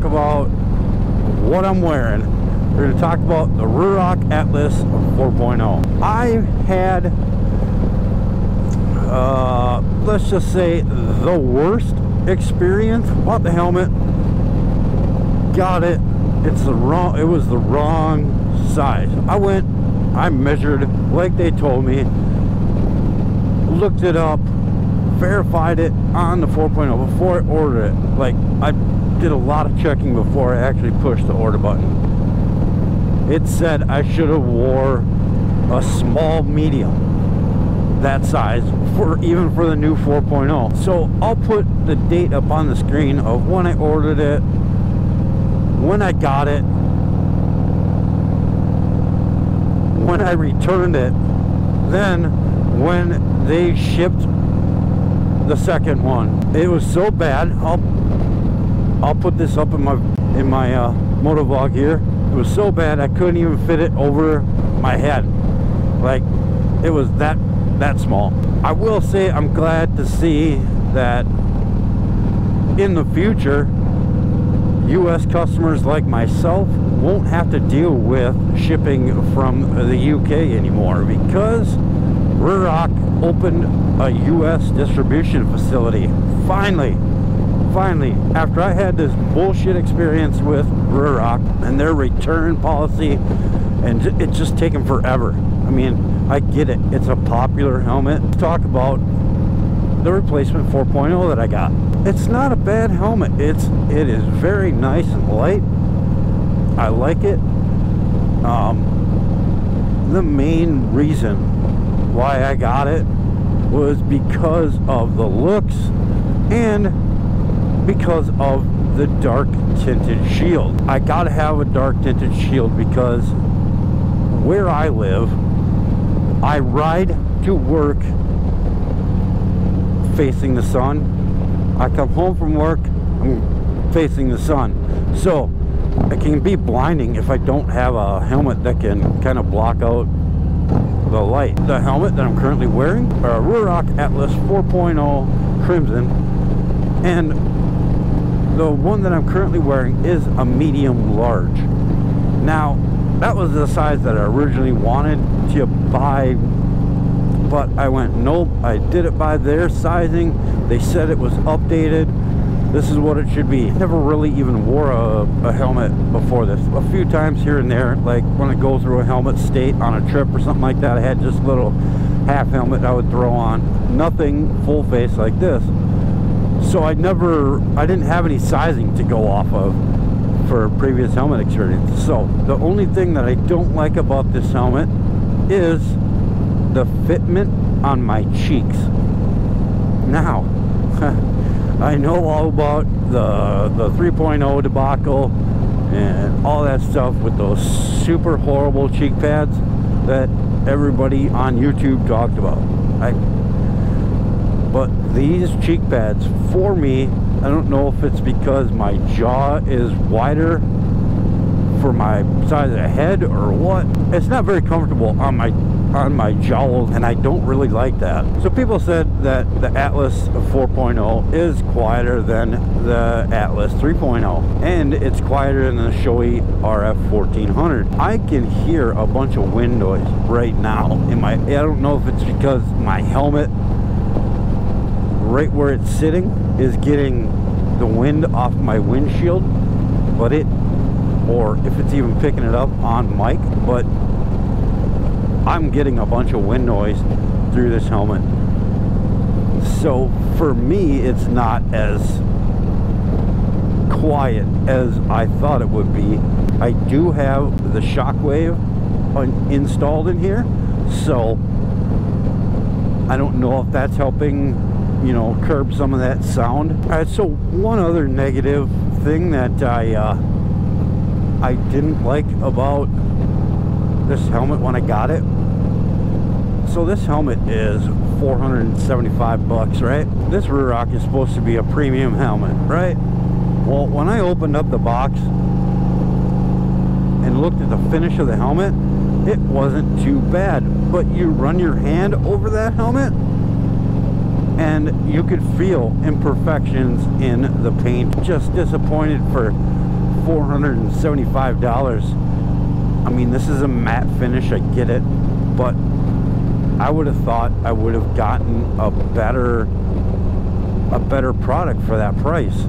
talk about what I'm wearing. We're going to talk about the Ruroc Atlas 4.0. I had, uh, let's just say, the worst experience. Bought the helmet, got it. It's the wrong. It was the wrong size. I went. I measured like they told me. Looked it up verified it on the 4.0 before I ordered it. Like, I did a lot of checking before I actually pushed the order button. It said I should have wore a small medium that size for even for the new 4.0 so I'll put the date up on the screen of when I ordered it when I got it when I returned it then when they shipped the second one. It was so bad. I'll I'll put this up in my in my uh, motovlog here. It was so bad I couldn't even fit it over my head. Like it was that that small. I will say I'm glad to see that in the future US customers like myself won't have to deal with shipping from the UK anymore because Ruroc opened a U.S. distribution facility. Finally, finally, after I had this bullshit experience with Ruroc and their return policy, and it's just taken forever. I mean, I get it. It's a popular helmet. Let's talk about the replacement 4.0 that I got. It's not a bad helmet. It's it is very nice and light. I like it. Um, the main reason why I got it was because of the looks and because of the dark tinted shield. I gotta have a dark tinted shield because where I live, I ride to work facing the sun. I come home from work, I'm facing the sun. So it can be blinding if I don't have a helmet that can kind of block out the light. The helmet that I'm currently wearing, uh, a Ruroc Atlas 4.0 Crimson, and the one that I'm currently wearing is a medium large. Now, that was the size that I originally wanted to buy, but I went, nope, I did it by their sizing. They said it was updated this is what it should be. Never really even wore a, a, helmet before this. A few times here and there, like when I go through a helmet state on a trip or something like that, I had just a little half helmet I would throw on. Nothing full face like this. So I never, I didn't have any sizing to go off of for previous helmet experience. So the only thing that I don't like about this helmet is the fitment on my cheeks. Now, I know all about the the 3.0 debacle and all that stuff with those super horrible cheek pads that everybody on YouTube talked about. I, but these cheek pads, for me, I don't know if it's because my jaw is wider for my size of the head or what. It's not very comfortable on my on my jowls and I don't really like that. So people said that the Atlas 4.0 is quieter than the Atlas 3.0 and it's quieter than the Shoei RF 1400. I can hear a bunch of wind noise right now in my, I don't know if it's because my helmet right where it's sitting is getting the wind off my windshield but it or if it's even picking it up on mic but I'm getting a bunch of wind noise through this helmet. So for me, it's not as quiet as I thought it would be. I do have the shockwave installed in here, so I don't know if that's helping, you know, curb some of that sound. All right, so one other negative thing that I uh, I didn't like about this helmet when I got it. So this helmet is 475 bucks, right? This Ruroc is supposed to be a premium helmet, right? Well, when I opened up the box and looked at the finish of the helmet, it wasn't too bad. But you run your hand over that helmet and you could feel imperfections in the paint. Just disappointed for $475. I mean, this is a matte finish, I get it, but I would have thought I would have gotten a better a better product for that price.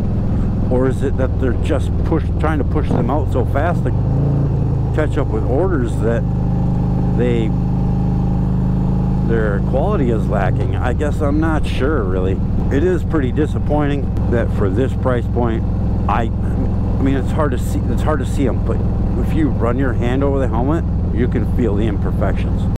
Or is it that they're just push trying to push them out so fast to catch up with orders that they their quality is lacking. I guess I'm not sure really. It is pretty disappointing that for this price point, I I mean it's hard to see it's hard to see them, but if you run your hand over the helmet, you can feel the imperfections.